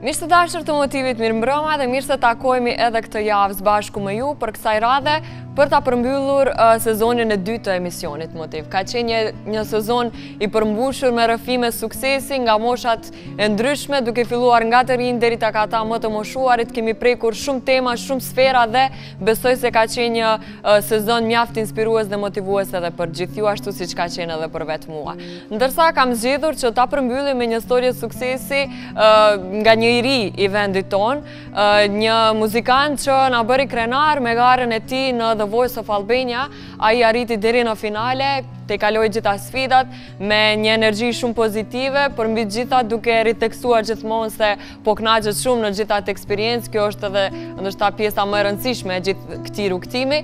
Mirë të dashur të Motivit, mirë mbroma dhe mirë se takohemi edhe këtë javë së bashku me ju për kësaj radhe për ta përmbyllur sezonin e dytë të emisionit Motiv. Ka qenë një sezon i përmbushur me rrëfime suksesi nga moshat e ndryshme duke filluar nga të rinjtë deri tek ata më të moshuarit kemi prekur shumë tema, shumë sfera dhe besoj se ka qenë një sezon mjaft inspirues dhe motivues edhe për gjithë ju ashtu siç ka qenë edhe për vetë mua. Ndërsa kam zgjedhur që ta përmbyllim me një storie suksesi nga një i ri i vendit tonë, një muzikant që na bëri krenar me garën e tij në The Voice of Albania, ai arriti deri në finale, t'i kalojë gjitha sfidat me një energji shumë pozitive, por mbi gjitha duke e ritheksuar gjithmonë se Po kënaqet shumë në gjithë atë eksperiencë, kjo është edhe ndoshta pjesa më e rëndësishme e gjithë këtij rrugëtimi.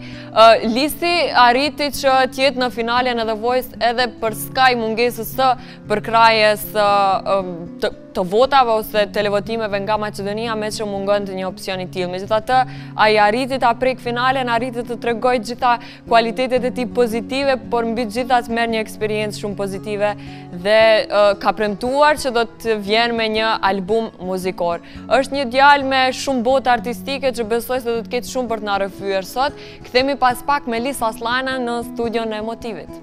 Lisi arriti që të jetë në finalen e The Voice edhe përskaj mungesës së përkrahjes të votave ose televotimeve nga Maqedonia meqë mungonte një opsion i tillë. Megjithatë, ai arriti ta prekë finalen, arriti të tregojë gjitha kualitetet e tij pozitive, por mbi të gjitha të merr një eksperiencë shumë pozitive dhe ka premtuar që do të vjen me një album muzikor. Është një djalë me shumë botë artistike që besoj se do të ketë shumë për të na rrëfyer sot. Kthehemi pas pak me Lis Asllanaj në studion e Motivit.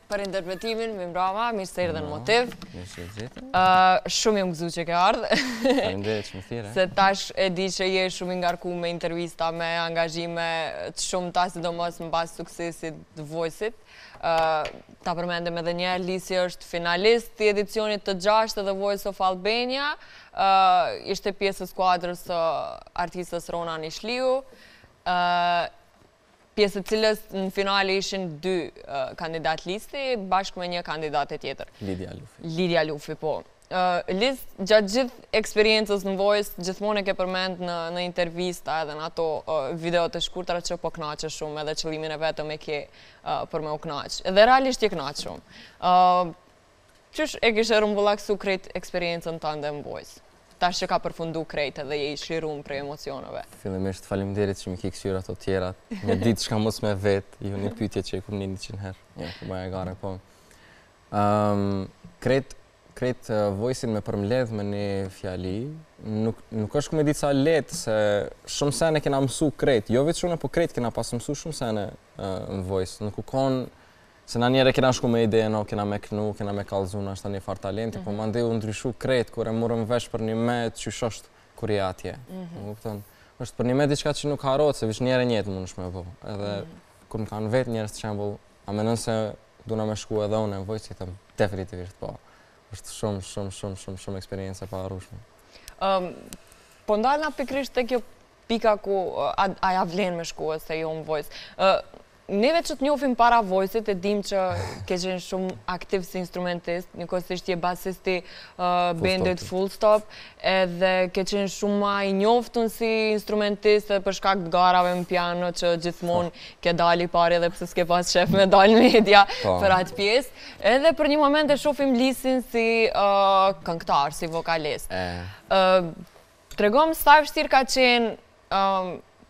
Për interpretimin, mirëmbrama, mirë se erdhe në Motiv. Mirë se erdhe në Motiv. Shumë jam gëzu që ke ardhë. Faleminderit që më thire. Se tash e di që je shumë i ngarku me intervista, me angazhime të shumta, sidomos mbas suksesit të Voice-it. Ta përmendim edhe njëherë, Lisi është finalist i edicionit të gjashtë The Voice of Albania. Ishte pjesë e skuadrës së artistes Rona Nishliu. pjesë e së cilës në finale ishin dy kandidatë Lisi, bashkë me një kandidate tjetër. Lidia Lufi. Lidia Lufi, po. Lis, gjatë gjithë eksperiencës në Voice, gjithmonë e ke përmend në intervista edhe në ato videot e shkurtra që po knaqe shumë edhe qëllimin e vetëm e ke për me u knaqë. Edhe realisht je knaqë shumë. Qysh e kishe rrumbullaksu krejt eksperiencën tënde në Voice? Tash që ka përfundu krejt edhe je i çlirum prej emocioneve. Fillimisht faleminderit që m'i ke kqyr ato tjerat me dit çka mos me vet jo ni pytje që e kom ni njëqind her jo po bëja gare po krejt krejt Voice-in me përmledh me ni fjali nuk nuk është me dit sa leht se shum sene kena msu krejt jo veq une po krejt kena pas msu shum sene në Voice nuk u kon Se na njëherë kena shku me idejen o kena me knu, kena me kallzu nashta një farë talenti, po mandej u ndryshu krejt kur e morëm vesh përnjëme qysh është kur je atje. Më kupton? është përnjëme diçka që nuk harrohet, se veç njëherë n'jetë mundesh me bo. Edhe kur më kanë vetë njerëzit, shembull, a menon se duna me shku edhe unë n'Voice, i thom, definitivisht, po. është shumë, shumë, shumë, shumë, shumë eksperiencë e paharrushme. Po ndalna pikërisht te kjo pika ku a ja vlen me shku ose jo në Voice. Neve që të njofim para Voice-it e dim që ke qenë shumë aktiv si instrumentist, njëkohësisht je basist i bendit Full Stop, edhe ke qenë shumë ma i njoftun si instrumentist dhe për shkak të garave në piano që gjithmonë po. ke dalë i pari edhe pse s'ke pas qef me dal n'media po. për atë pjesë. Edhe për një moment e shofim Lisin si këngëtar, si vokalist. Tregomë sa e vështirë ka qenë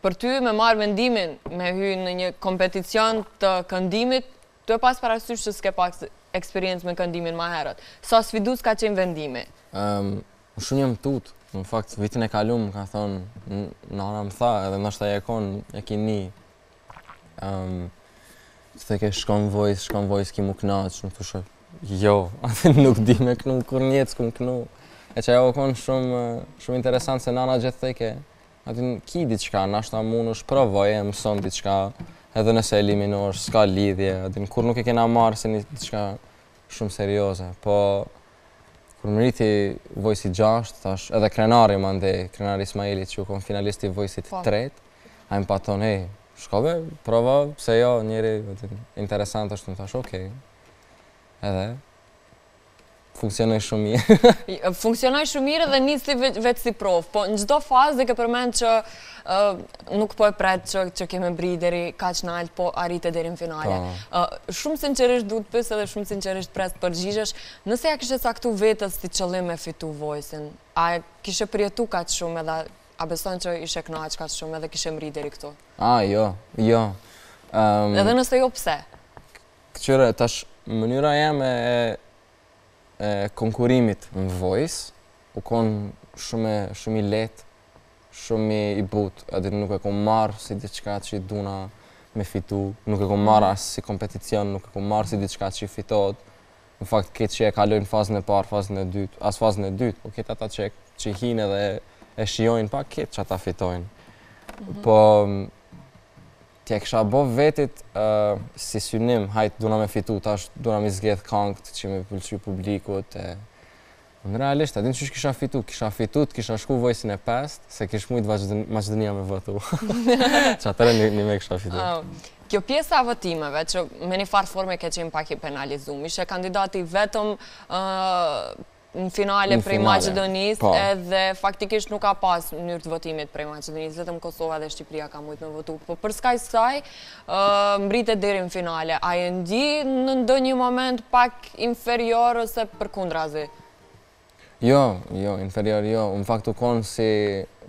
për ty me marrë vendimin me hy në një kompeticion të këndimit, duke pas parasysh që s'ke pas eksperiencë me këndimin ma herët. Sa sfidues ka qenë vendimi? Unë shumë jam tut. Në fakt, vitin e kaluar më ka thonë nana më tha, edhe ndoshta je konë, e ki ni Um, thojke shko n'Voice, shko n'Voice ki m'u knaq, unë thashë, jo, atë nuk di me knu, kurrë n'jetë s'kum knu. E që ajo u konë shumë, shumë interesant se nana gjithë thojke, a din, ki diçka, nashta mundesh, provoje, mëson diçka, edhe nëse eliminosh, s'ka lidhje, a din, kurrë nuk e kena marrë si një diçka shumë serioze, po kur mrriti Voice-i gjashtë, tash edhe Krenari më ndë, Krenar Ismaili që u konë finalist i Voice-it tretë, Ai më pat thonë, hej, shko be, provo, pse jo, njeri, interesant është, unë thashë, okej. Edhe, funksionoj shumë mirë. funksionoj shumë mirë dhe nisi veç si provë, po në çdo fazë edhe ke përmend që nuk po e pret që, që ke me mbrri deri kaq nalt, po arrite deri në finale. Po. shumë sinqerisht du të pyes dhe shumë sinqerisht pres t'përgjigjesh, nëse ja kishe caktu vetes si qëllim me fitu Voice-in, a kishe përjetu kaq shumë edhe A beson që ishe kënaqë kaq shumë edhe kishe mrri deri këtu? Ah, jo, jo. Um, edhe nëse jo, pse? Këqyre, tash, mënyra jeme e konkurrimit në Voice, u konë shumë, shumë i lehtë, shumë i butë, edhe nuk e kom marrë si diçka qi duna me fitu, nuk e kom marrë mhm. as si kompeticion, nuk e kom marrë si diçka qi fitohet, Në fakt këtë që e kalojnë fazën e parë, fazën e dytë, as fazën e dytë, po këtë ata që që hinë dhe e shijojnë pak këtë që ata fitojnë. Mhm. Po t'ja kisha bo vetit si synim, hajt duna me fitu, tash duna m'i zgjedh kangët që me pëlqy publikut, Unë realisht e din qysh kisha fitu, kisha fitu t'kisha shku vojsin e pestë, se kish mujt Maqedonia me votu. Që atëherë një mend kisha fitu. Kjo pjesa e votimeve, që me një farë forme ke qenë pak i penalizum, ishe kandidati vetëm në finale prej Maqedonisë, po. edhe faktikisht nuk ka pas mënyrë të votimit prej Maqedonisë, vetëm Kosova dhe Shqipria ka mujtë me votu. Po përskaj saj, mbrrite deri në finale, a je ndi në ndonjë moment pak inferior ose përkundrazi? Jo, jo, inferior jo, n'fakt u kon si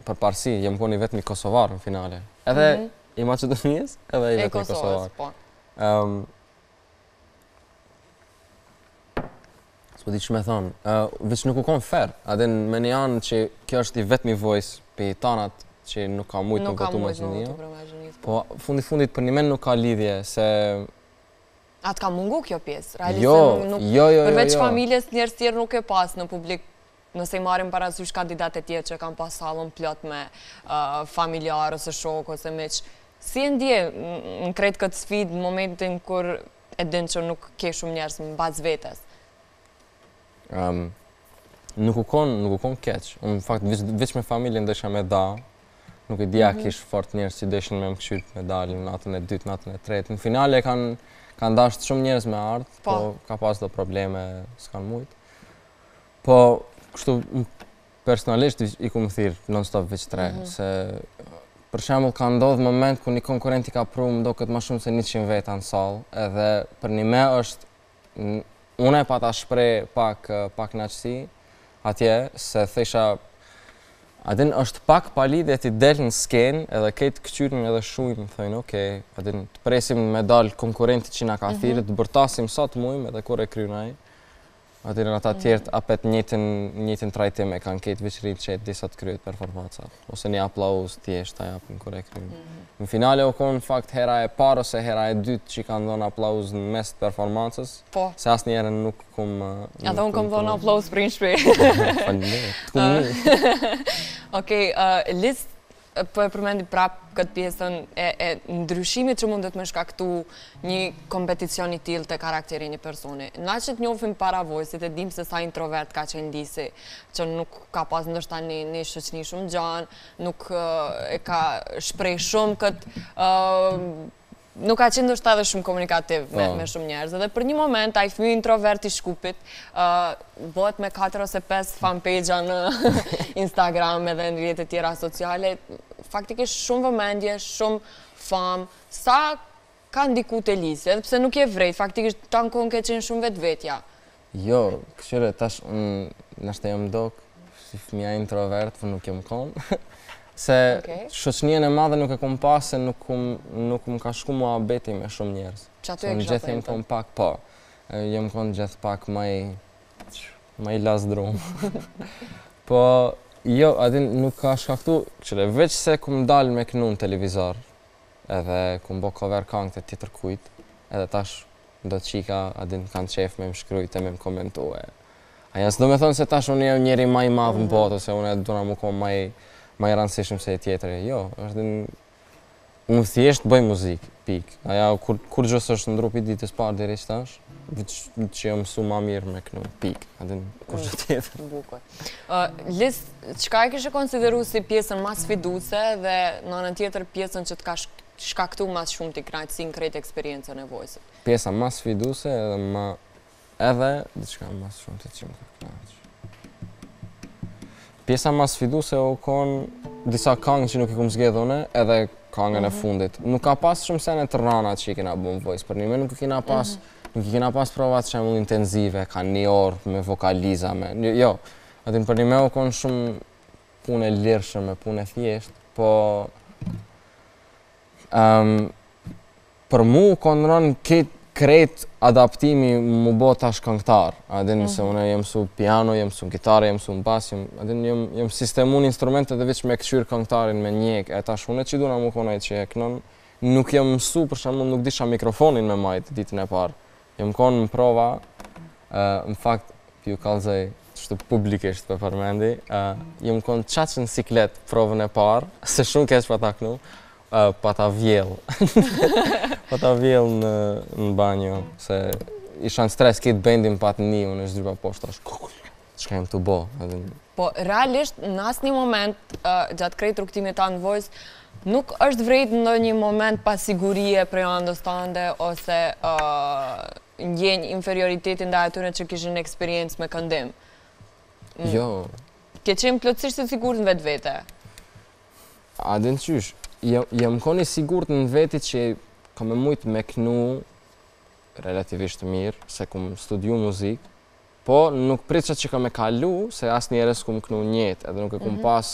përparësi, jam kon i vetmi kosovar në finale. Edhe mhm. i Maqedonisë, edhe i vetmi kosovar. Po. S'po di ç'me thon. Uh, veç nuk u kon fer. A din me një anë që kjo është i vetmi voice pej tanave që nuk ka mujt nuk ka mujt nuk ka mujt po fundi fundit për një mend nuk ka lidhje se A të ka mungu kjo pjesë? Realisht jo, nuk, jo, jo, jo, përveç jo, jo. familjes njerës tjerë nuk ke pas në publik nëse i marrim parasysh kandidatët e tjerë që kanë pas sallën plot me uh, familjarë ose shokë ose meqë si e ndjeve krejt këtë sfidë në momentin kur E di që nuk ke shumë njerëz mbas vetes. Ëm nuk u kon, nuk u kon keq. Unë në fakt veç me familjen dojsha me nda. Nuk i dija mm -hmm. kish fort njerëz që dojshin me m'kqyr me dal natën e dytë, natën e tretë. Në finale kanë kanë dasht shumë njerëz me ardh, po. po ka pas do probleme, s'kan mujt. Po kështu Personalisht i kum thirr non stop veç tre, mhm. se për shembull ka ndodhë moment ku një konkurrent i ka pru më doket ma shumë se 100 veta në sallë, edhe për një mend ishte, unë e pata shpreh pak pakënaqësi, atje, se thojsha, a din është pak pa lidhje ti del në skenë edhe krejt të kqyrin edhe shumë, thojnë, oke, okay, a din të presim me dalë konkurrenti që na ka mhm. thirr, të bërtasim sa të mujmë edhe kur e kryn ai, Atëherë ata tjertë apet njëjtën njëjtin trajtim e kanë krejt veç rrinë qetë derisa të kryhet performanca. Ose një aplauz thjesht ta japin kur e kryn. Mhm. Në finale u kon n'fakt hera e parë ose hera e dytë që m'kanë dhonë aplauz në mes të performancës. Po. Se asnjëherë nuk kum... Edhe unë kom dhonë aplauz prej n'shpi. Faleminderit. Okej, Lis Po e përmendi prap këtë pjesën e ndryshimit që mundet me shkaktu një kompeticion i tillë te karakteri i një personi. Na që të njofim para vojsit e dim se sa introvert ka qenë Lisi, që nuk ka pas ndoshta një shoqni shumë t'gjanë, nuk e ka shpreh shumë këtë nuk ka qenë ndoshta edhe shumë komunikativ me po. shumë njerëz. Edhe për një moment ai fëmijë introvert i Shkupit, ë bëhet me 4 ose 5 fanpage në Instagram edhe në rrjete tjera sociale. Faktikisht shumë vëmendje, shumë famë, sa ka ndiku te Lisi, edhe pse nuk je vërejt, faktikisht tanë kohën ke qenë shumë vetvetja. Jo, kqyre tash unë nashta jam dok, si fëmi introvert, por nuk jam kon, se shoqninë e madhe nuk e kom pas, se nuk më ka shku muhabeti me shumë njerëz. Qa të e kështë të jetë? Kom pak po, jam kon gjithë pak ma i, ma i lazdrum. Po, jo, a din nuk ka shkaktu, kqyre, veç se kom dal me knu në televizor, edhe kom bo cover kangë të tjetërkujt, edhe tash Do çika a din kanë qejf me më shkrujt e me më komentue. Ajo s'do me thonë se tash unë jam njeri ma i madh në mhm. botë, ose unë e duna mu konë ma i, ma i randsishëm se i tjetri. Jo, a din... Unë thjesht bëj muzikë, pikë. Ajo kur, kurgjo s'është ndrru pi ditës parë deri tash, që jam msu ma mirë me knu, pikë. A din, kurgjo tjetër. Bukur. Uh, Lis, çka e kishe konsideru si pjesën ma sfiduese dhe n'anën tjetër pjesën që të ka të shkaktu ma s'shumti kënaqësi n'krejt eksperiencën e Voice-it. Pjesa ma sfiduese edhe ma edhe diçka ma s'shumti që më ka kënaqë. Pjesa ma sfiduese u kon disa kangë që nuk i kum zgedh unë edhe kangën e mhm. fundit. Nuk ka pas shumë sene të rana që i kena bo në Voice, përnime nuk i kena pas mhm. Nuk i kena pas provat shembull intenzive, ka një orë me vokaliza, me... Jo, a din përnime u konë shumë Punë e lirshme, punë e thjeshtë, po um, për mu kon ran krejt adaptimi m'u bo tash këngëtar. A din se mhm. unë jam msu piano, jam msu gitarë, jam msu bas, jam, a din jam, jam sistemu n'instrumente dhe veç me kqyr këngëtarin me njek. E tash unë që duna m'u kon ai që e knon, nuk jam mësu për shembull, nuk disha mikrofonin me majtë ditën e parë. Jam kon në prova, në fakt p'ju kallzoj kështu publikisht p'e përmendi, uh, jam konë qaq në siklet provën e parë, se shumë keq pata knu, uh, pata vjellë. pata vjellë në, në banjo, se isha në stres këtë bendin pata ni, unë zdrypa poshtë, thashë kuku. Çka jam tu bo? Po, realisht, në asnjë moment, gjatë krejt rrugëtimit tan në Voice, nuk është vrejt ndonjë moment pasigurie prej anës tande, ose ndjenjë inferioriteti ndaj atyre që kishin eksperiencë me këndim. Mm. Jo. Ke qenë plotësisht i sigurt në vetvete? A din qysh, jam kon i sigurt në veti që kam me mujtë me knu relativisht mirë, se kum studiu muzikë, Po, nuk pritsha që kam me kalu, se asnjëherë s'kum knu n'jetë, edhe nuk e kum mhm. pas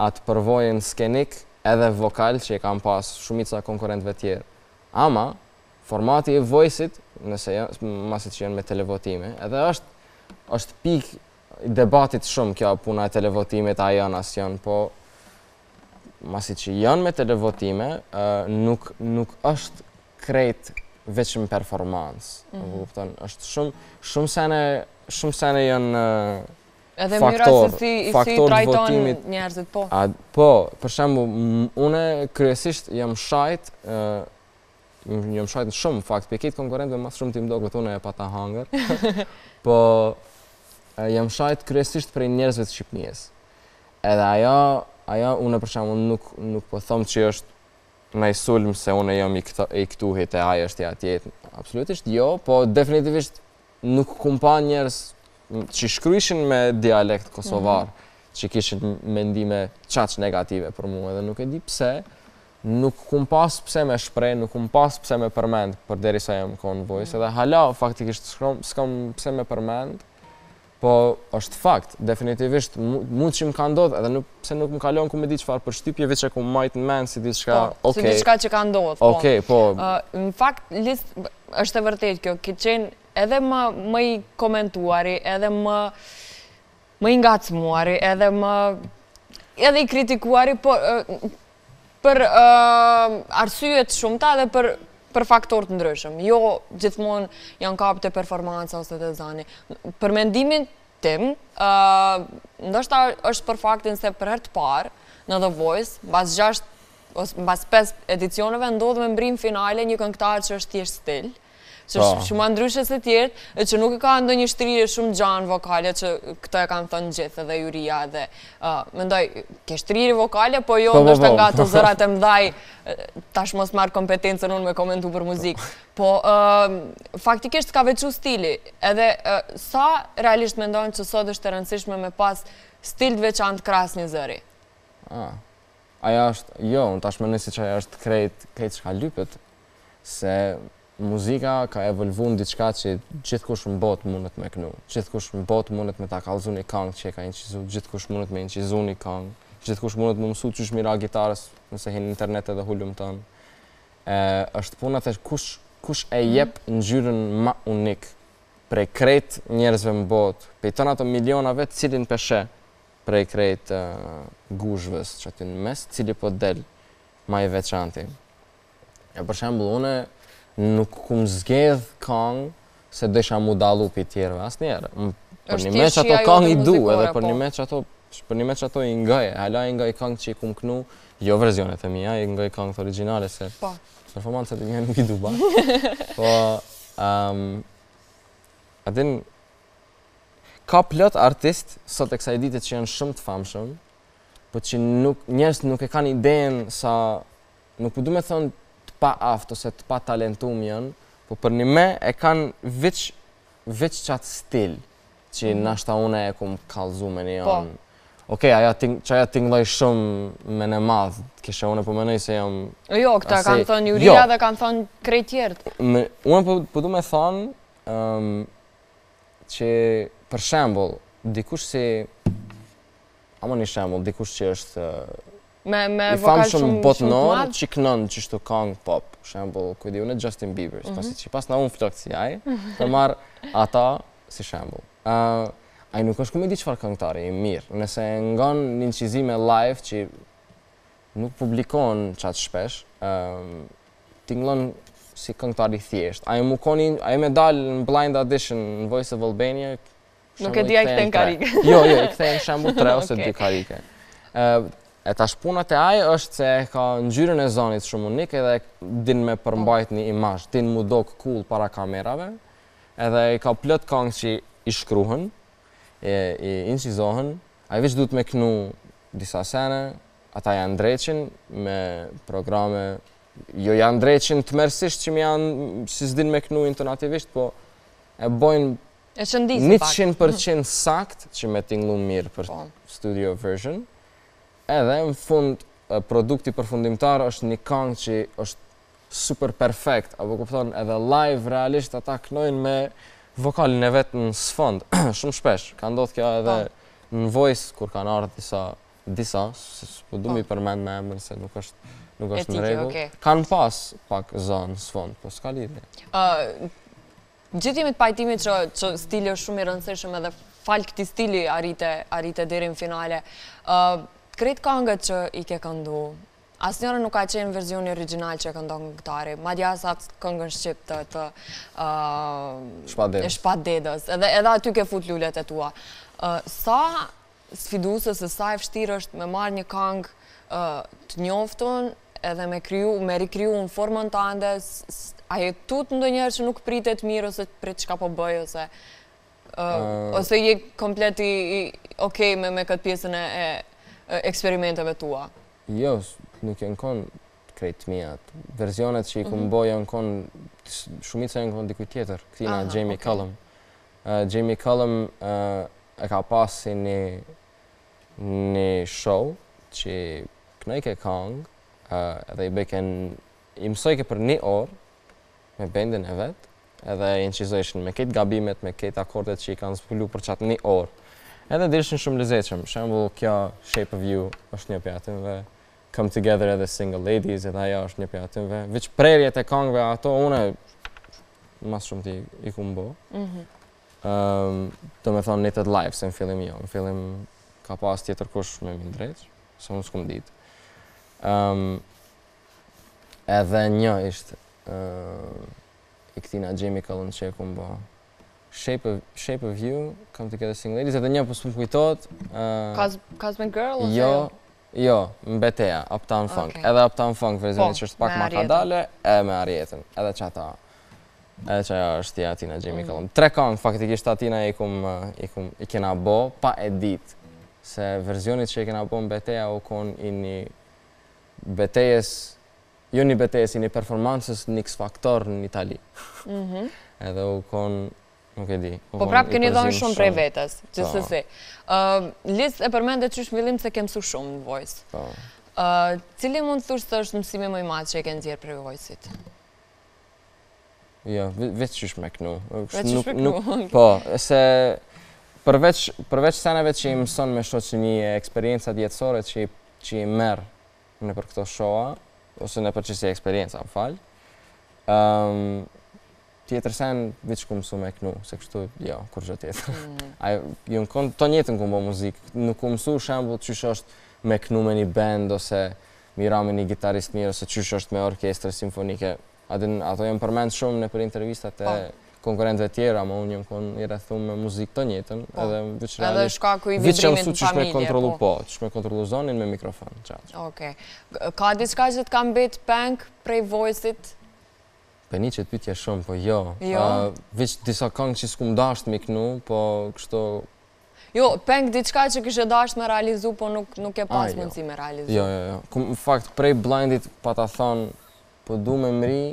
atë përvojën skenike edhe vokale që e kan pas shumica e konkurrentve tjerë. Ama, formati i Voice-it, nëse jo, masi që janë me televotime, edhe është, është pikë debati shumë kjo puna e televotimit, a janë, a s'janë, po Masi që janë me televotime, nuk nuk është krejt veçmë performancë. Mhm. kupton, është shumë shumë sene shumë sene janë Edhe faktor, mënyra se si i si trajton njerëzit po. A, po, për shembull, unë kryesisht jam i shajtë Jam i shajtë shumë në fakt, prej këtyre konkurrentëve mas shumë tim do këtë unë e pa ta hangër, po jam shajt kryesisht prej njerëzve të Shqipnijës. Edhe ajo, ajo unë për shumë nuk, nuk po thom që është ni sulm se unë jam i, këta, i këtuhit e ajo është i atjehit. Absolutisht jo, po definitivisht nuk kum pa njerëz që shkrujshin me dialekt kosovar, mhm. që kishin mendime çaq negative për mu edhe nuk e di pse, Nuk kum pas pse me shpreh, nuk kum pas pse me përmend përderisa jam konë n'Voice, edhe hala faktikisht s'kam s'kam pse me përmend, po është fakt, definitivisht mu që më ka ndodhë edhe nuk pse nuk më ka lonë ku me di çfarë përshtypje veç e kum majt në mend si diçka, po, okay. Si diçka që ka ndodhë, po. Okay, po. Uh, në fakt, Lis, është e vërtet kjo, ke qenë edhe më, më i komentuari, edhe më, më i ngacmuari, edhe më, edhe i kritikuari, po, uh, Për arsye të shumta dhe për për faktorë të ndryshëm. Jo gjithmonë janë kapë te performanca ose te zani. Për mendimin tim, ndoshta është për faktin se për herë të parë në The Voice, mbas 6 ose mbas 5 edicioneve ndodh me mbrri n'finale një këngëtar që është thjesht stil. Ëh, Që është shumë ma ndryshe se tjerët, dhe që nuk e ka ndonjë shtrirje shumë t'gjanë vokale, që këto e kanë thonë gjithë edhe juria dhe... Mendoj, ke shtrirje vokale, po jo një nga ata zërat e mdhaj, tash mos marr kompetencën unë me komentu për muzikë. Po, faktikisht t'ka veçu stili, edhe sa realisht mendon që sot është e rëndësishme me pas stil të veçantë krahas një zëri? Ajo është, jo, unë tash mendoj se çajo është krejt, krejt çka lypet, se muzika ka evolvu në diçka që gjithkush në botë mundet me kënu, gjithkush në botë mundet me ta kallëzu një kangë që e ka inçizu, gjithkush mundet me inçizu një kangë, gjithkush mundet me mësu qysh mi ra gitarës nëse hin në internet edhe hulumton. E, është puna te kush, kush e mhm. jep ngjyrën ma unik prej krejt njerëzve në botë, prej tana ato milionave cilin po e sheh, prej krejt guzhvës çaty në mes, cili po del ma i veçanti. E për shembull, une nuk kum zgedh kangë se desha m'u dallu prej tjerëve, asnjëherë. Përnime çato kangë i du, edhe përni po. me çato përnime çato i ngoj, hala i ngoj kangët që i kum knu, jo verzionet e mija, i ngoj kangët origjinale, se po. performansat e mija nuk i du ba. Po, um, adin, Ka plot artistë sot e kësaj dite që janë shumë të famshëm, po që nuk njerëzit nuk e kanë idenë sa nuk po du me thonë të paaftë ose të patalentumë janë, po për një me e kanë veç veç qat stil që mhm. nashta unë e kum kallzu me një po. anë. Okej, okay, ajo ting, qajo tingëlloi shumë mendjemadhe, kishe unë po mendoj se jam Jo, këta kanë thënë juria jo. dhe kanë thënë krejt tjerët. Unë po po du me thonë Ëm që për shembull, dikush si ama një shembull, dikush që është me me i vokal shumë botëror që kënon qështu kangë pop, për shembull, ku di unë Justin Bieber, mm -hmm. pasi që pasna unë flokt si ai, të marr ata si shembull. Ë uh, ai nuk është kushedi çfarë këngëtari i mirë, nëse ngon n'incizime live që nuk publikon qaq shpesh, ë um, Tingëllon si këngëtar i thjeshtë. Ai me kon, ai me dal në Blind Audition në Voice of Albania. Nuk e di a i kthen karrige. Jo, jo, i kthejnë shembull 3 ose 2 karrige. E tash puna te ai është se e ka ngjyrën e zonit shumë unik edhe din me përmbajt një imazh, din mu dok cool para kamerave. Edhe i ka plot këngë që i shkruhen, i incizohen, ai veç duhet me knu disa sene, Ata ja ndreqin me programe, jo ja ndreqin të mersisht që mi janë, si s'din me knu intonativisht, po e bojnë 100% sakt që me tinglu mirë për po. studio version, edhe në fund produkti përfundimtar është një kangë që është super perfekt, apo kupton edhe live realisht ata kënojnë me vokalin e vet në sfond, shumë shpesh, ka ndodhë kjo edhe po. në Voice kur kanë ardhë disa disa, s'po du mi po. përmend me emër se nuk është nuk është në rregull. Okay. Kan pas pak zo n'sfond, po s'ka lidhje. Ë uh, gjithë jemi të pajtimit që, që stili është shumë i rëndësishëm edhe falë këtij stili arrite arrite deri në finale. Ë uh, krejt këngët që i ke këndu. Asnjëra nuk ka qenë versioni original që e këndon këngëtari. Madje as atë këngën shqip të të uh, Shpat Dedës. Edhe edhe aty ke fut lulet e tua. Ë uh, sa sfiduese ose sa e vështirë është me marrë një këngë të njoftun edhe me kriju, me rikriju në formën tënde, a je tut ndonjëherë që nuk pritet mirë ose prit çka po bëj ose ose je komplet i ok me me këtë pjesën e eksperimenteve tua? Jo, nuk janë kon krejt të mia. Versionet që i kum mhm. bë janë kon shumica janë kon diku tjetër, te ky, Jamie Cullum. Jamie Cullum e ka pas si ni ni show qi knojke kangë edhe i bëjke i mësojke për ni orë me bendin e vet edhe i nqizojshin me kejt gabimet me kejt akordet qi i kan zbulu për qat ni orë edhe dilshin shumë lezetshëm shembull kjo Shape of You është njo prej atyve Come Together edhe Single Ladies edhe ajo është një prej atyve. Veç prerjet e këngëve ato unë mas shumë ti i kum bo. Mhm. Ehm, do me thonë Knitted Life, se në fillim jo, në fillim ka pas tjetër kush me m'i ndreq, se unë s'kum dit. Ehm, edhe një është ehm, i këtina Jamie Cullum që e kum bo. Shape of, Shape of You, Come Together Single Ladies, edhe një po s'më kujtot. ehm, Cos- Cosmic Girl ose jo, Jo, n'beteja, Uptown Funk. Edhe Uptown Funk verzioni po, që është pak ma kadale, e me Arjetën, edhe qata. Edhe qajo është e atina Jamie mm. Cullum. Tre kongë faktikisht t'atina i kum, i kum, i kena bo, pa e dit. Se verzionit që i kena bo n'beteja u kon i një betejes, jo një betejes, i një performansës në X-Factor në Itali. Mhm. Edhe u kon Nuk e di. Po prap keni dhënë shumë prej vetes, gjithsesi. Po. Ëm Liz e përmendë qysh n'fillim se ke mësuar shumë në voice. Po. Ë cili mund të thush se është mësimi më i madh që e ke nxjerr prej voice-it? Jo, veç qysh me knu. Veç qysh me knu. Po, se përveç përveç seneve që i mëson me shoqëni e eksperiencat jetësore që që i merr nëpër këto show-a ose nëpër qësi eksperienca, më fal. Ëm Tjetër sen veç kum mësu me knu, se kështu jo, kurgjë tjetër. Jo unë krejt jetën kum bo muzikë, nuk kum mësu shembull qysh është me knu me një band, ose me i ra me një gitarist mirë, ose qysh është me orkestre simfonike. A din, ato jënë përmend shumë nëpër intervistat e po. konkurentëve tjera, ma unë jom kon i rrethum me muzikë tonë jetën, po. edhe veç realisht. Edhe e ke trashëgimi në familje, po. kontrolu, po, qysh me kontrolu zonin me mikrofon, qa. Oke. Ka diçka që të ka mbetë peng prej voice-it? Pengi që t'pytin shumë, po jo. Jo? Veq disa kangë që s'kum dasht me knu, po kështu... Jo, peng diçka që kishe dasht me realizu, po nuk ke pas mundësi me realizu. Jo, jo, jo. Kum, në fakt, prej blindit pata thonë, po du me mri,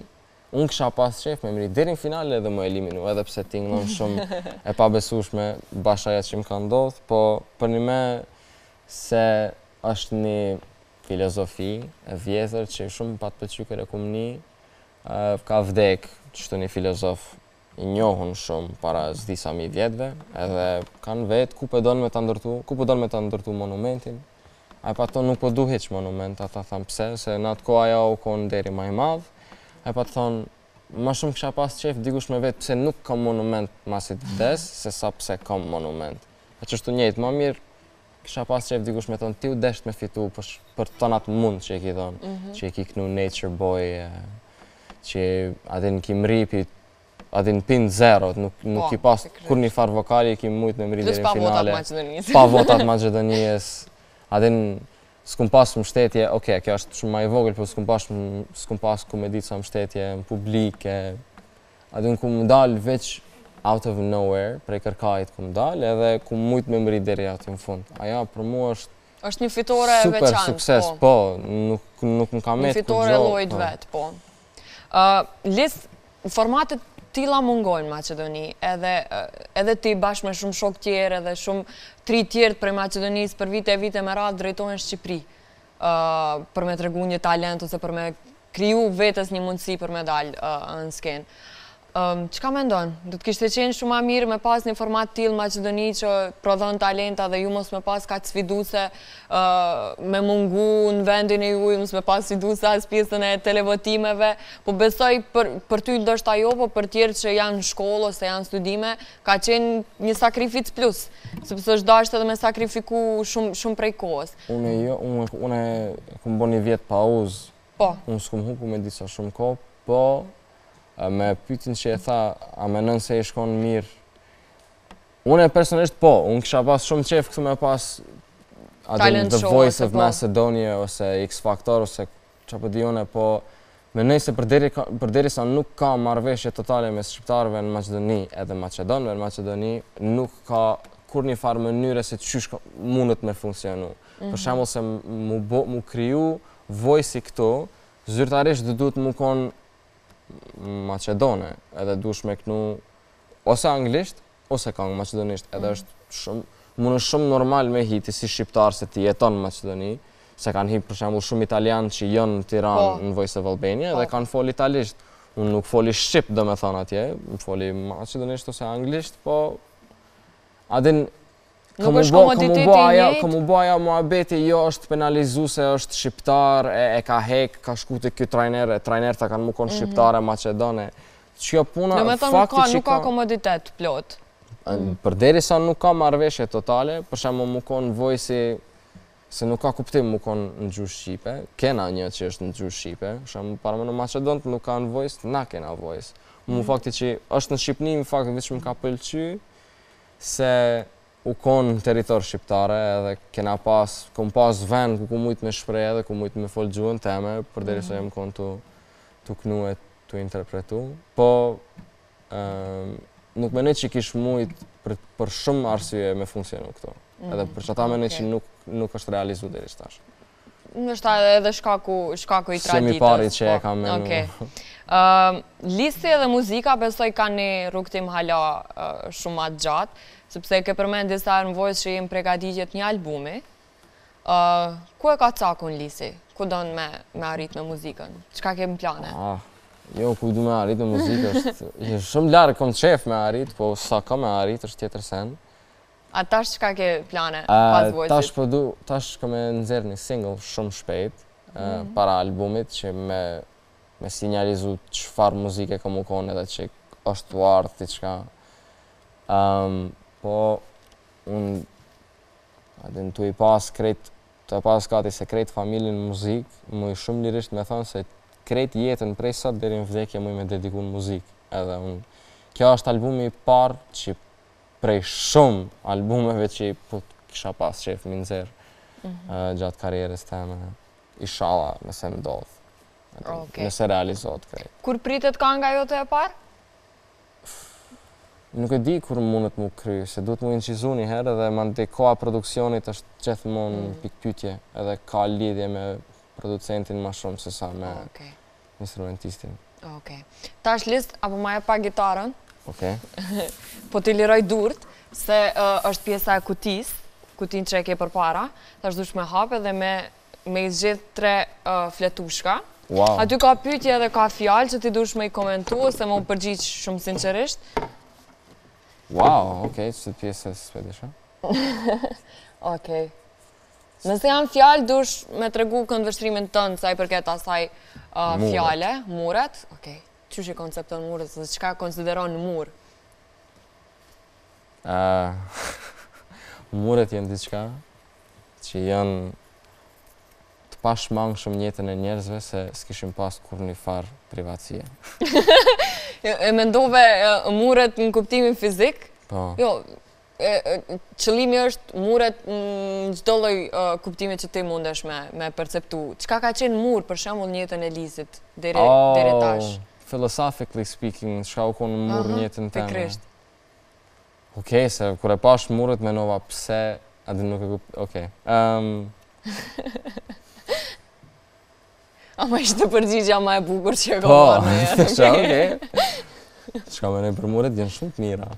unë kisha pas qef me mri, deri në finale edhe m'u eliminu, edhe pse tingëllon shumë e pabesushme bash ajo që më ka ndodhë, po përnime se është një filozofi e vjetër që shumë m'pat pëlqy kur e kum ni, Ka vdek, çështu një filozof i njohun shumë para s'di sa mijë vjetëve, edhe e kanë vetë ku po don me ta ndërtu, ku po don me ta ndërtu monumentin. Ai e pa thonë nuk po du hiç monument, ata thanë pse, se në atë kohë ai u konë deri ma i madh. Ai e pa thonë ma shumë kisha pas qejf dikush me vetë pse nuk kam monument masi të vdes, se sa pse kam monument. E çështu njëjtë, ma mirë Kisha pas qef dikush me thonë ti u desht me fitu për tonë atë mund që i ki dhonë, mhm. që i ki kënu nature boy, që adin ki mri pi, adin pi n'zero, nuk po, ki pas kur një farë vokali i ki mujt me mri dhe në finale. Pa votat Maqedonisë. Adin s'kum pas mshtetje, oke, kjo është shumë ma i vogël, po s'kum pas, s'kum pas ku me ditë sa mshtetje, në publik, Adin kum dalë veç out of nowhere, prej kërkahit kum dalë, edhe kum mujtë me mbri deri aty në fund. Ajo për mu është... është një fitore e veçantë, po. Super sukses, po. Nuk më ka metë kurgjo. Një fitore e llojit po. të vet, po. Lis, formatet e tilla mungojnë n'Maqedoni, edhe ti bashkë me shumë shokë tjerë, edhe shumë t'ri tjerë prej Maqedonisë për vite e vite me radhë drejtohen Shqipëri. për me tregu një talent ose për me kriju vetes një mundësi për me dal në skenë. Çka mendon? Do të kishte qenë shumë ma mirë me pas një format të tillë n'Maqedoni që prodhon talenta dhe ju mos me pas kaq sfiduse me mungu në vendin e juj, mos me pas sfiduse as pjesën e televotimeve, po besoj për ty ndoshta jo, po për tjerë që janë në shkollë ose janë studime, Ka qenë një sakrificë plus, sepse është dashtë edhe me sakrifiku shumë prej kohës. Unë jo, unë e kum bo një vjetë pauzë, po. unë s'kum hup ku me ditë sa shumë kohë, po me pytjen që e tha, a menon se i shkonë mirë, Unë personalisht po, unë kisha pas shumë qefë këtu me pas Talent show, The Voice of po. Macedonia ose X Factor ose Çfarë po di unë, po mendoj se përderi përderisa nuk ka marrëveshje totale mes shqiptarëve në Maqedoni edhe maqedonëve në Maqedoni, nuk ka kur një farë mënyre se qysh mundet me funksionu. Për mhm. shemull se mu, bo, mu kriju vojsi këtu, zyrtarisht do duhet mu konë maqedone, edhe dush me kënu ose anglisht, ose kangë maqedonisht edhe mm. është shumë mu m'doket shumë normal me hi ti si shqiptar se ti jeton në Maqedoni, se kanë hi për shembull shumë italian që janë në Tiranë po. në Voice of Albania dhe po. kanë fol italisht. Unë nuk foli shqip, domethënë atje, un foli maqedonisht ose anglisht, po Adin, Nuk është komoditeti i njëjtë? Ka mu ba ajo muabeti, jo është penalizu se është shqiptar, e ka hek, ka shku te kjo trajner, e trajnerët kanë mu konë mhm. shqiptare, maqedonë. Kjo puna, fakti që ka... Nuk ka komoditet plot. Përderisa nuk ka marrveshje totale, për me mu konë Voice-i, se nuk ka kuptim mu konë në gjuhë Shqipe, kena një që është në gjuhë Shqipe, për shembull, në Maqedoni t'nuk kanë Voice, na kena Voice. Mu mhm. fakti që është në Shqipni, mu fakti që më ka pëlqy, Se u kon në territor shqiptar edhe kena pas, kom pas vend ku ku mujt me shpreh edhe kum mujt me fol gjuhën teme përderi sa jom kon tu tu knu e tu interpretu. Po nuk menoj që kish mujt për shum arsye me funksionu këto. Edhe për qata menoj që nuk nuk është realizu deri qtash. Ndoshta edhe shkaku i traditës. Seni po. i pari që e kam menu. Ehm, Lisi edhe muzika besoj ka një rrugëtim hala shumë të gjatë, sepse ke përmend disa herë në Voice që je n'pregaditje t'një albumi. Ehm, ku e ka cakun Lisi? Ku donë me arrit me muzikën? Çka ke n'plane? Ah, jo, ku du me arrit me muzikë është... Shumë larg kom qejf me arrit, po sa ka me arrit është tjetër sen. A tash çka ke plane pas Voice-it? Tash po du, tash kam me nxjerr një single shumë shpejt para albumit që me me sinjalizu çfarë muzike ka mu konë edhe që është tu ardhë diçka. Um, po, unë, a din t'u i pas krejt, t'u i pas kaq, se krejt familjen muzikë, muj shumë lirisht me thonë se krejt jetën prej sot deri n'vdekje muj me ia dedikun muzikës. Edhe unë, ky është albumi i parë që prej shumë albumeve që po kisha pas qejf m'i nxjerrë mhm. gjatë karierës teme ishalla nëse më ndodh, nëse realizohet krejt. Kur pritet kanga jote e parë? Nuk e di kur mundet mu kry, se duhet mu incizu një herë dhe mandej koha e produksionit është gjithmonë mm. pikëpytje edhe ka lidhje me producentin ma shumë se sa me instrumentistin. Ok. Tash Lis, a po ma jep pak gitarën. Ok. Po t'i liroj durt, se është pjesa e kutisë, kutinë që e ke përpara, tash dush me hap dhe me me i zgjidh tre fletushka. Wow. Aty ka pytje dhe ka fjalë që ti dush me i komentu, ose me u përgjigj shumë sinqerisht. Wow, ok, kjo pjesë e së Ok. Nëse janë fjalë, dush me tregu këndvështrimin tond, sa i përket asaj fjale, muret. Ok, qysh i koncepton muret, dhe çka konsideron mur? Muret janë diçka, që janë të pashmangshëm n'jetën e njerëzve, se s'kishim pas kurrnjifarë privatësie. E mendove muret në kuptimin fizik? Po. Jo, Qëllimi është muret në çdo lloj kuptimi që ti mundesh me perceptu. Çka ka qenë mur për shembull në jetën e Lisit deri deri tash? Oh, philosophically speaking, çka u konë mur në jetën teme? Pikërisht. Okej, se kur e pash muret menova pse, a di nuk e kuptoj. Okej. Ëm Ama ishte përgjigja ma e bukur që e kam marrë në jetë. Po, shë, oke. Çka menoj për muret, gjana shumë të mira.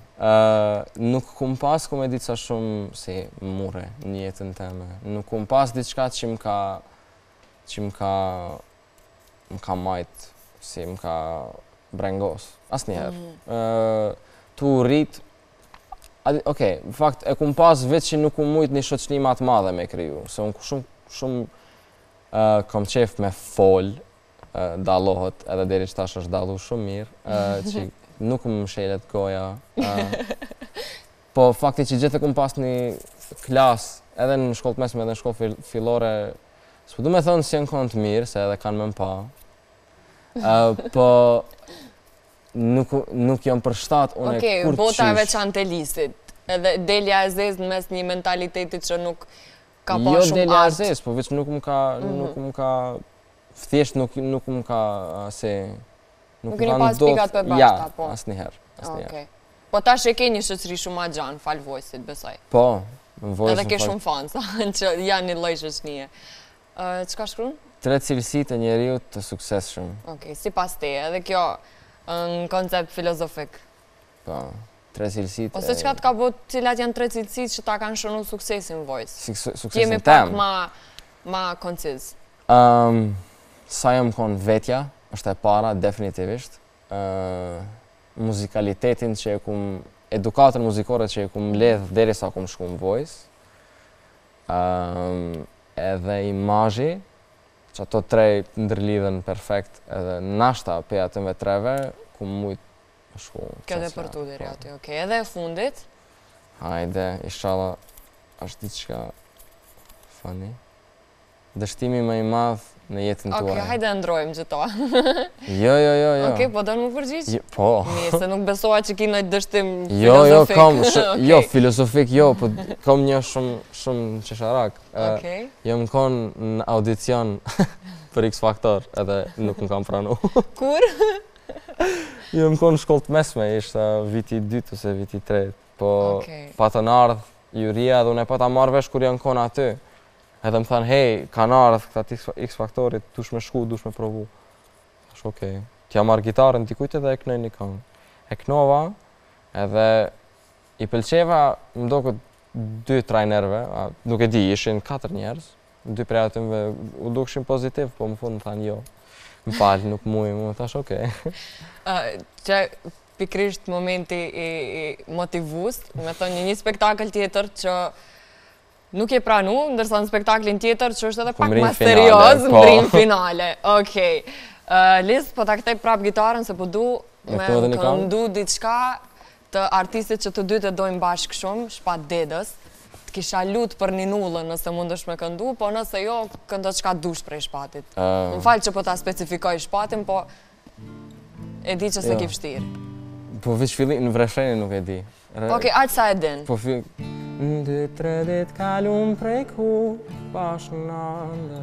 Nuk kum pas kumedit sa shumë si mure në jetën teme. Nuk kum pas diçka që më ka... që më ka... më ka majt, si më ka brengos. Asnjëherë. Mhm. Tu rritë... Oke, në fakt, e kum pas veç që nuk kum mujtë një shoqni ma të madhe me kriju. Se unë shumë... Kom qef me fol, dallohet edhe deri qetash është dallu shumë mirë, që nuk më mshelet goja. Po fakti që gjithë e kom pas një klasë, edhe në shkollë të mesme, edhe në shkollë fillore, s'po du me thonë s'janë konë të mirë, se edhe kanë me më pa. Po nuk, nuk jam përshtat unë okay, kur qysh. Okej, bota e veçantë e Lisit, edhe delja e zezë në mes një mentalitetit që nuk ka pa jo shumë art. Jo po veç nuk më ka, mhm. nuk më ka, thjesht nuk, nuk më ka se... Nuk, nuk ke pas pika të përbashkëta, po? Ja, asnjëherë, asnjëherë. Okay. Po tash e ke një shoqëri shumë ma t'gjanë, falë Voice-it, besoj. Po, në Voice... Edhe ke shumë fans, që janë një lloj shoqnie. Çka shkrun? Tre cilësitë e njeriut të suksesshëm. Ok, sipas teje, edhe kjo në koncept filozofik. Po, tre cilësitë... Ose çka të ka bo, cilat janë tre cilësitë që ta kanë shënu suksesin n'Voice? Suksesin tem? Jemi pak ma konciz. Sa jam konë vetja, është e para, definitivisht. Muzikalitetin që e kum, edukatën muzikore që e kum mledh derisa kum shku në Voice. Edhe imazhi, që ato tre ndërlidhen perfekt edhe nashta pe atyne treve, kum mujtë Shku, me depërtu deri po. aty, ok, edhe e fundit? Hajde, ishalla, është diçka funny. Dështimi më i madh në jetën tuaj. Ok, hajde e ndrrojmë qeta. Jo, jo, jo, jo. Ok, po don me m'u përgjigj? Jo, po. Mirë, se nuk besova që ki najnjë dështim filozofik. Jo, jo, kam, jo, filozofik, jo, po kam një shumë, shumë qesharak. Ok. Jo, jam konë në audicion për X Factor, edhe nuk më kanë pranu. Kur? Jam kon në shkollë të mesme, ishte viti i dytë ose viti i tretë. Po, patën ardh juria dhe unë e pata marrë vesh kur janë kon aty. Edhe më thanë, hej, kanë ardh këta të X Faktorit, dush me shku, dush me provu. Thash, okej, t'ja marrë gitarën dikujt edhe e kënoj një këngë. E kënova edhe i pëlqeva, m'doket dy trajnerve, nuk e di, ishin katër njerës, Dy prej atyre u dukshin pozitiv, po në fund më thanë jo, më fal, nuk mujm, thashë oke. Qe pikërisht momenti i motivimit, me thonë në një spektakl tjetër që nuk je pranu, ndërsa në spektaklin tjetër që është edhe pak ma serios, mbërrin në finale. Okej. Lis, po ta kthej prap gitarën se po du me këndu diçka Të artistit që të dyt' e dojm bashk shum, Shpat Dedës, Të kisha lut për Ninullën nëse mundesh me këndu, po nëse jo, këndo çka dush prej Shpatit. Më fal që po ta specifikoj Shpatin, po e di që s'e ki vështirë. Po veq fillimin, refrenin nuk e di. Okej, aq sa e din. Po fillimin. Dy tre dit kalun prej kur bash nande.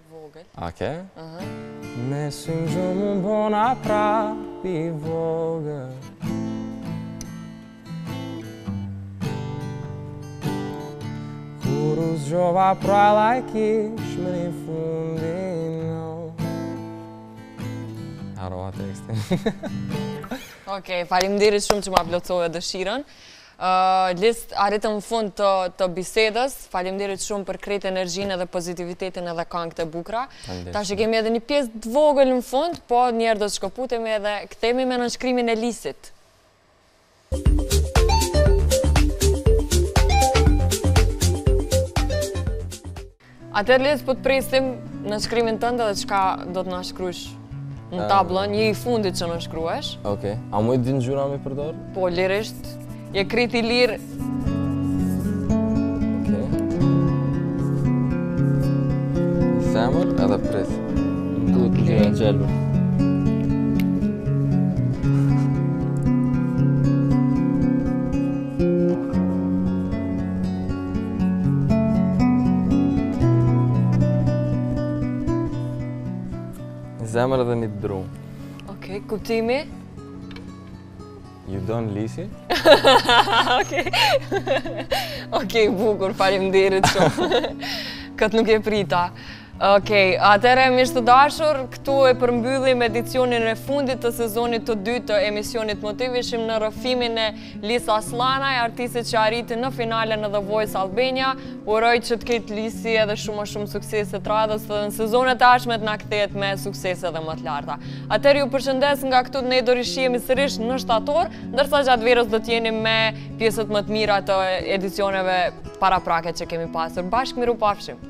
Vogël. Oke. Me sy në gjumë më bona prap i vogël. Kur u zgjova pra lajkish me një fundin Harrova tekstin. Oke, faleminderit shumë që ma plotësove dëshirën. Lis, arritëm në fund të bisedës. Faleminderit shumë për krejt energjinë edhe pozitivitetin edhe kangët e bukra. Tash e kemi edhe një pjesë të vogël në fund, po një herë do të shkëputemi edhe kthehemi me nënshkrimin e Lisit. Atëherë Lis, po ta presim nënshkrimin tënd edhe çka do të na shkruash në tablën, je i fundit që nënshkruan. Okej. A muj dy ngjyra me përdor? Po lirisht. Je krejt i lirë. Okej. Zemër edhe prit. Duhet ngjyra e gjelbër. Një zemër dhe një dru. Okej, kuptimi? Ju don Lisi? Okej. Okej, bukur, faleminderit shumë. Këtë nuk e prita. Okej. Okej, atëherë miq të dashur, këtu e përmbyllim edicionin e fundit të sezonit të dytë të emisionit Motivishim me rrëfimin e Lis Asllanajt, artistit që arriti në finalen në The Voice Albania. Uroj që të ketë Lisi edhe shumë shumë suksese të radhës dhe në sezonet e ardhshme të na kthehet me suksese edhe më të larta. Atëherë ju përshëndes nga këtu ne do rishihemi sërish në shtator, ndërsa gjatë verës do të jeni me pjesët më të mira të edicioneve paraprake që kemi pasur. Bashkë mirupafshim.